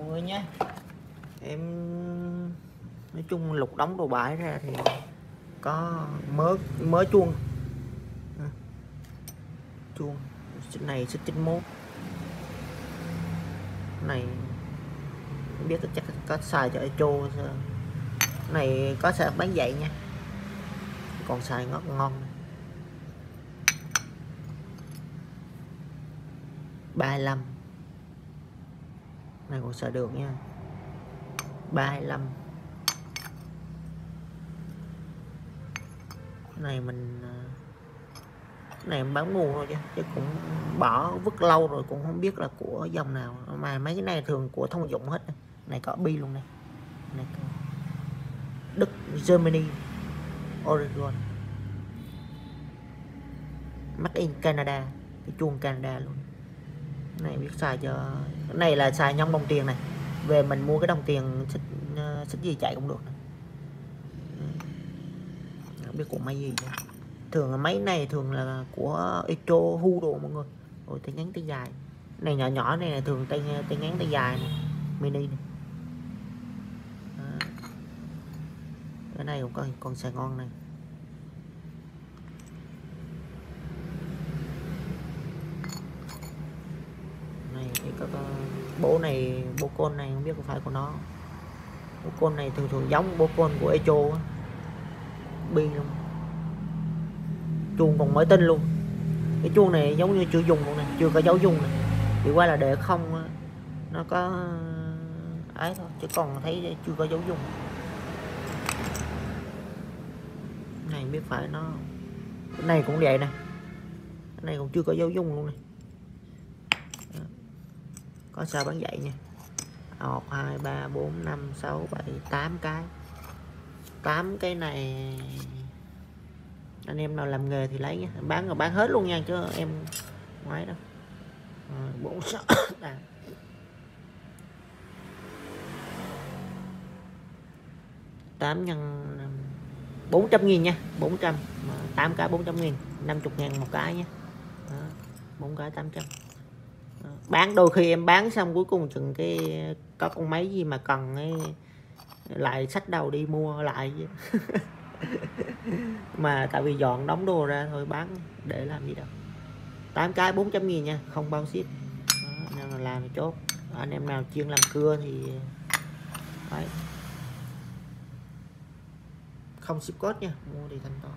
mọi người nhé em, nói chung lục đóng đồ bãi ra thì có mớ mớ chuông. Chuông, xích này, xích 91 này không biết chắc có xài cho chô này có sẽ bán dậy nha. Còn xài ngót ngon. Ba mươi lăm này còn sợ được nha. Ba cái này mình à, cái này em bán mua thôi chứ chứ cũng bỏ vứt lâu rồi cũng không biết là của dòng nào. Mà mấy cái này thường của thông dụng hết. Này có bi luôn này, này có Đức Germany Oregon. Made in Canada. Cái chuông Canada luôn này, biết xài cho cái này là xài nhông đồng tiền này. Về mình mua cái đồng tiền xích ờ, xích gì chạy cũng được này. Ờ, không biết của máy gì nữa. thường là máy này thường là của Echo Hu đồ mọi người. Rồi tay ngắn tay dài. Này, nhỏ nhỏ này là thường tay tay ngắn tay dài này. Mini này. Cái này cũng có con xài ngon này. Các ờ, bố này, bố côn này không biết có phải của nó. Bố côn này thường thường giống bố côn của Echo bi luôn chuông còn mới tinh luôn. Cái chuông này giống như chưa dùng luôn này chưa có dấu dùng này chỉ qua là để không nó có ờ, ấy thôi, chứ còn thấy chưa có dấu dùng. Này biết phải nó, cái này cũng vậy nè. Cái này cũng chưa có dấu dùng luôn này có sao bán vậy nha? 1 2 3 4 5 6 7 8 cái. 8 cái này anh em nào làm nghề thì lấy nhé bán rồi bán hết luôn nha chứ em ngoái đâu. Rồi, 4 6 8 8 nhân 400 nghìn nha 400 8 cái 400 nghìn 50 ngàn một cái nhé Đó, 4 cái 800 Đó bán đôi khi em bán xong cuối cùng chừng cái có con máy gì mà cần ấy lại sách đầu đi mua lại. Mà tại vì dọn đóng đồ ra thôi bán để làm gì đâu. 8 cái 400 nghìn nha không bao ship. Đó, nên là làm chốt. Anh em nào chuyên làm cưa thì đấy. Không ship code nha mua thì thanh toán.